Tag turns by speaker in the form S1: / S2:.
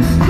S1: last